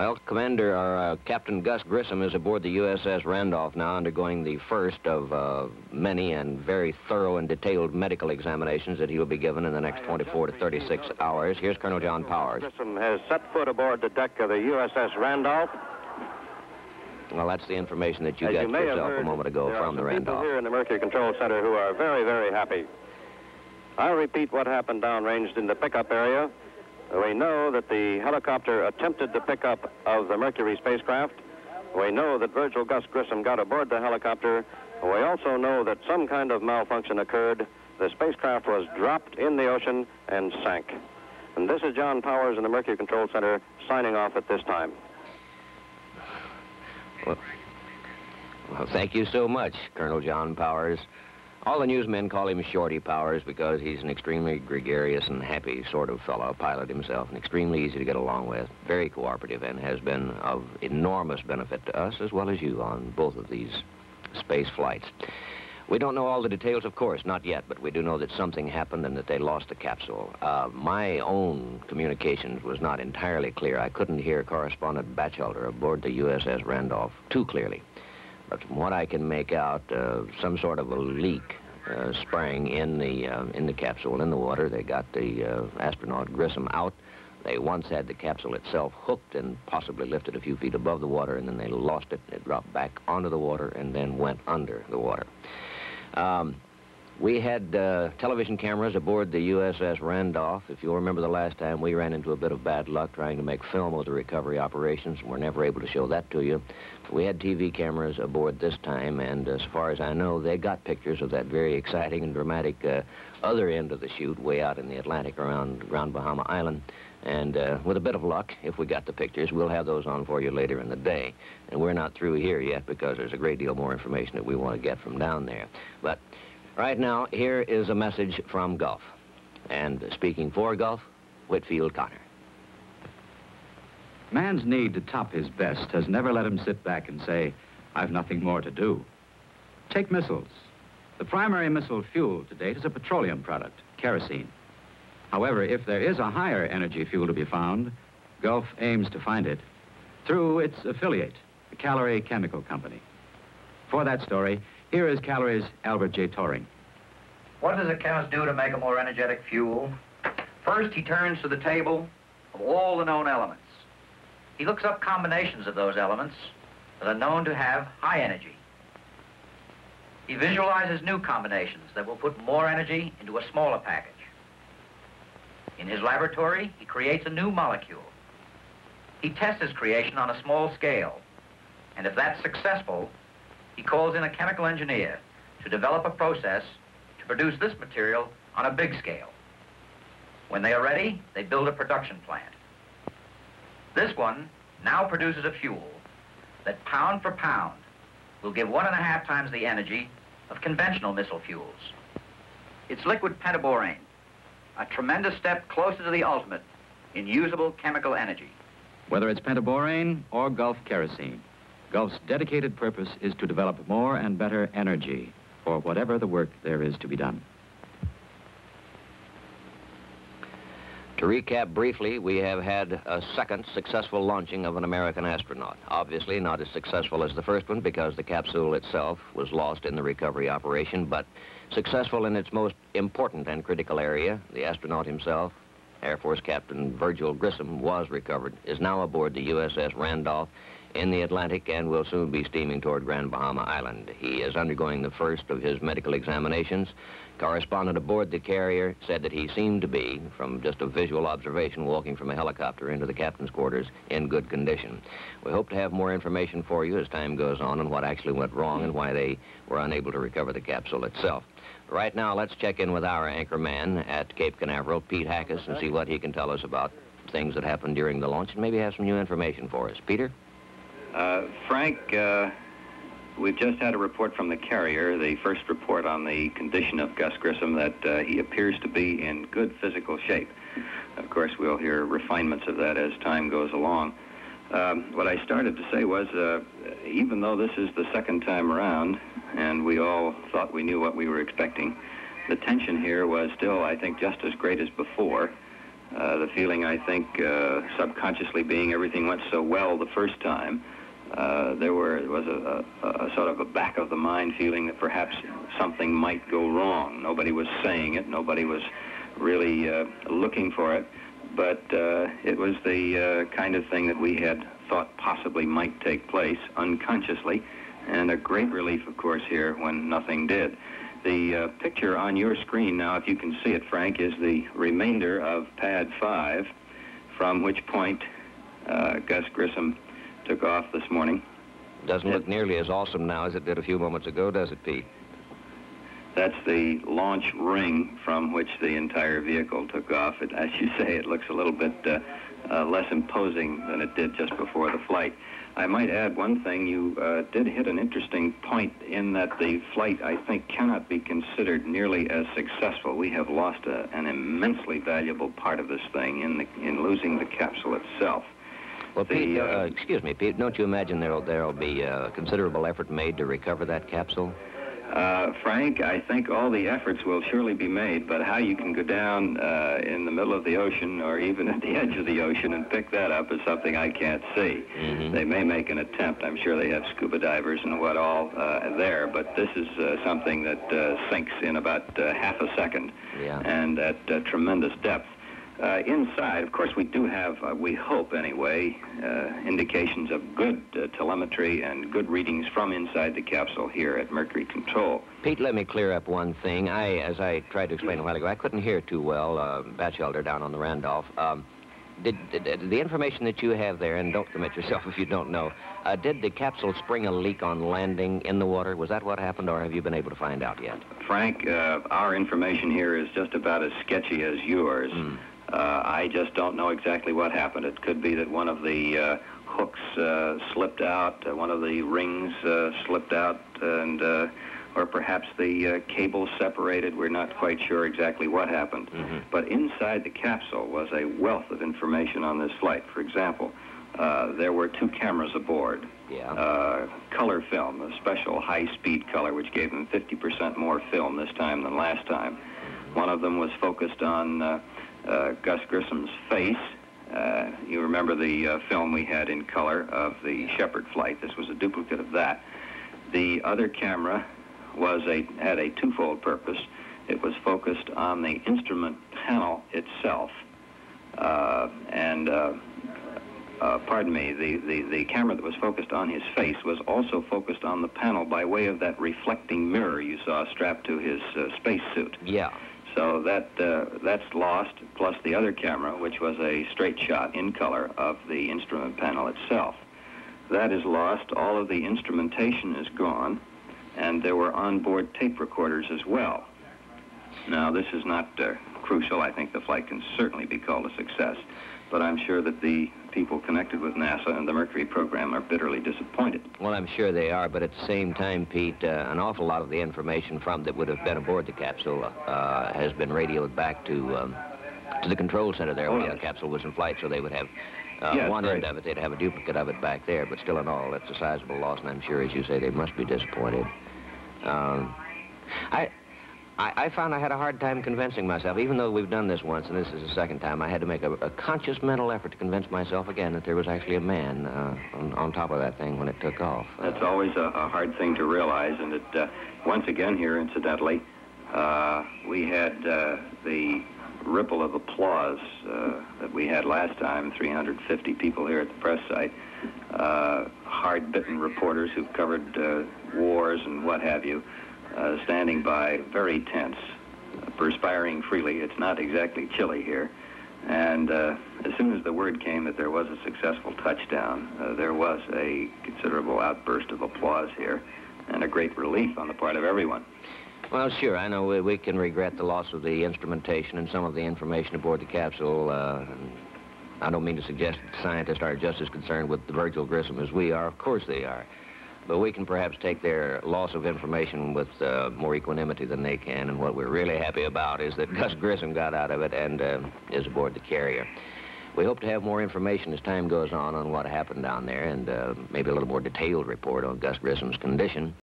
Well, Commander, uh, Captain Gus Grissom is aboard the USS Randolph now, undergoing the first of uh, many and very thorough and detailed medical examinations that he will be given in the next 24 to 36 hours. Here's Colonel John Powers. Grissom has set foot aboard the deck of the USS Randolph. Well, that's the information that you As got you yourself heard, a moment ago there from are the some people here in the Mercury Control Center who are very, very happy. I'll repeat what happened downrange in the pickup area. We know that the helicopter attempted the pickup of the Mercury spacecraft. We know that Virgil Gus Grissom got aboard the helicopter. We also know that some kind of malfunction occurred. The spacecraft was dropped in the ocean and sank. And this is John Powers in the Mercury Control Center signing off at this time. Well, well, thank you so much, Colonel John Powers. All the newsmen call him Shorty Powers because he's an extremely gregarious and happy sort of fellow, pilot himself, and extremely easy to get along with, very cooperative, and has been of enormous benefit to us as well as you on both of these space flights. We don't know all the details, of course, not yet, but we do know that something happened and that they lost the capsule. Uh, my own communications was not entirely clear. I couldn't hear Correspondent Batchelder aboard the USS Randolph too clearly. But from what I can make out, uh, some sort of a leak uh, sprang in the uh, in the capsule in the water. They got the astronaut Grissom out. They once had the capsule itself hooked and possibly lifted a few feet above the water, and then they lost it. It dropped back onto the water and then went under the water. Um, we had uh, television cameras aboard the USS Randolph. If you'll remember the last time, we ran into a bit of bad luck trying to make film of the recovery operations. We're never able to show that to you. We had TV cameras aboard this time, and as far as I know, they got pictures of that very exciting and dramatic uh, other end of the shoot way out in the Atlantic around, around Bahama Island. And uh, with a bit of luck, if we got the pictures, we'll have those on for you later in the day. And we're not through here yet because there's a great deal more information that we want to get from down there. But right now, here is a message from Gulf. And speaking for Gulf, Whitfield Connor. Man's need to top his best has never let him sit back and say, I've nothing more to do. Take missiles. The primary missile fuel to date is a petroleum product, kerosene. However, if there is a higher energy fuel to be found, Gulf aims to find it through its affiliate, the Callery Chemical Company. For that story, here is Callery's Albert J. Toring. What does a chemist do to make a more energetic fuel? First, he turns to the table of all the known elements. He looks up combinations of those elements that are known to have high energy. He visualizes new combinations that will put more energy into a smaller package. In his laboratory, he creates a new molecule. He tests his creation on a small scale, and if that's successful, he calls in a chemical engineer to develop a process to produce this material on a big scale. When they are ready, they build a production plant. This one now produces a fuel that pound for pound will give one and a half times the energy of conventional missile fuels. It's liquid pentaborane, a tremendous step closer to the ultimate in usable chemical energy. Whether it's pentaborane or Gulf kerosene, Gulf's dedicated purpose is to develop more and better energy for whatever the work there is to be done. To recap briefly, we have had a second successful launching of an American astronaut. Obviously, not as successful as the first one because the capsule itself was lost in the recovery operation, but successful in its most important and critical area. The astronaut himself, Air Force Captain Virgil Grissom, was recovered, is now aboard the USS Randolph in the Atlantic and will soon be steaming toward Grand Bahama Island. He is undergoing the first of his medical examinations. Correspondent aboard the carrier said that he seemed to be, from just a visual observation walking from a helicopter into the captain's quarters, in good condition. We hope to have more information for you as time goes on on what actually went wrong and why they were unable to recover the capsule itself. Right now, let's check in with our anchor man at Cape Canaveral, Pete Hackes, and see what he can tell us about things that happened during the launch and maybe have some new information for us. Peter? Uh, Frank, uh, we've just had a report from the carrier, the first report on the condition of Gus Grissom, that uh, he appears to be in good physical shape. Of course, we'll hear refinements of that as time goes along. Um, what I started to say was, uh, even though this is the second time around, and we all thought we knew what we were expecting, the tension here was still, I think, just as great as before. Uh, the feeling, I think, uh, subconsciously being everything went so well the first time, uh, there were was a, a, a, sort of a back of the mind feeling that perhaps something might go wrong. Nobody was saying it. Nobody was really uh, looking for it. But uh, it was the uh, kind of thing that we had thought possibly might take place unconsciously. And a great relief, of course, here when nothing did. The uh, picture on your screen now, if you can see it, Frank, is the remainder of pad 5, from which point uh, Gus Grissom took off this morning. Doesn't look nearly as awesome now as it did a few moments ago, does it, Pete? That's the launch ring from which the entire vehicle took off. It, as you say, it looks a little bit uh, uh, less imposing than it did just before the flight. I might add one thing. You uh, did hit an interesting point in that the flight, I think, cannot be considered nearly as successful. We have lost a, an immensely valuable part of this thing in, the, in losing the capsule itself. Well, Pete, uh, uh, excuse me, Pete, don't you imagine there'll, there'll be uh, considerable effort made to recover that capsule? Uh, Frank, I think all the efforts will surely be made, but how you can go down uh, in the middle of the ocean or even at the edge of the ocean and pick that up is something I can't see. Mm-hmm. They may make an attempt. I'm sure they have scuba divers and what all uh, there, but this is uh, something that uh, sinks in about uh, half a second yeah. and at uh, tremendous depth. Uh, inside, of course, we do have, uh, we hope anyway, uh, indications of good uh, telemetry and good readings from inside the capsule here at Mercury Control. Pete, let me clear up one thing. I, as I tried to explain a while ago, I couldn't hear too well, uh, Batchelder down on the Randolph. Um, did, did, the information that you have there, and don't commit yourself if you don't know, uh, did the capsule spring a leak on landing in the water? Was that what happened, or have you been able to find out yet? Frank, uh, our information here is just about as sketchy as yours. Mm. Uh, I just don't know exactly what happened. It could be that one of the uh, hooks uh, slipped out, uh, one of the rings uh, slipped out, and uh, or perhaps the uh, cable separated. We're not quite sure exactly what happened. Mm-hmm. But inside the capsule was a wealth of information on this flight. For example, uh, there were two cameras aboard. Yeah. Uh, color film, a special high-speed color, which gave them 50% more film this time than last time. One of them was focused on uh, uh, Gus Grissom's face. Uh, you remember the uh, film we had in color of the Shepard flight. This was a duplicate of that. The other camera was a had a twofold purpose. It was focused on the instrument panel itself, uh, and uh, uh, pardon me, the, the, the camera that was focused on his face was also focused on the panel by way of that reflecting mirror you saw strapped to his uh, spacesuit. Yeah. So that uh, that's lost, plus the other camera, which was a straight shot in color of the instrument panel itself. That is lost. All of the instrumentation is gone, and there were onboard tape recorders as well. Now, this is not uh, crucial. I think the flight can certainly be called a success, but I'm sure that the people connected with NASA and the Mercury program are bitterly disappointed. Well, I'm sure they are, but at the same time, Pete, uh, an awful lot of the information from that would have been aboard the capsule uh, has been radioed back to um, to the control center there Oh, when yes. the capsule was in flight, so they would have uh, Yes, one right. end of it, they'd have a duplicate of it back there, but still in all, it's a sizable loss, and I'm sure, as you say, they must be disappointed. Um, I, I, I found I had a hard time convincing myself, even though we've done this once, and this is the second time, I had to make a, a conscious mental effort to convince myself again that there was actually a man uh, on, on top of that thing when it took off. That's always a, a hard thing to realize, and it, uh, once again here, incidentally, uh, we had uh, the ripple of applause uh, that we had last time, 350 people here at the press site, uh, hard-bitten reporters who've covered wars and what have you, uh, standing by, very tense, perspiring freely. It's not exactly chilly here. And uh, as soon as the word came that there was a successful touchdown, uh, there was a considerable outburst of applause here and a great relief on the part of everyone. Well, sure, I know we, we can regret the loss of the instrumentation and some of the information aboard the capsule. Uh, I don't mean to suggest that scientists are just as concerned with Virgil Grissom as we are. Of course they are. But we can perhaps take their loss of information with uh, more equanimity than they can. And what we're really happy about is that Gus Grissom got out of it and uh, is aboard the carrier. We hope to have more information as time goes on on what happened down there and uh, maybe a little more detailed report on Gus Grissom's condition.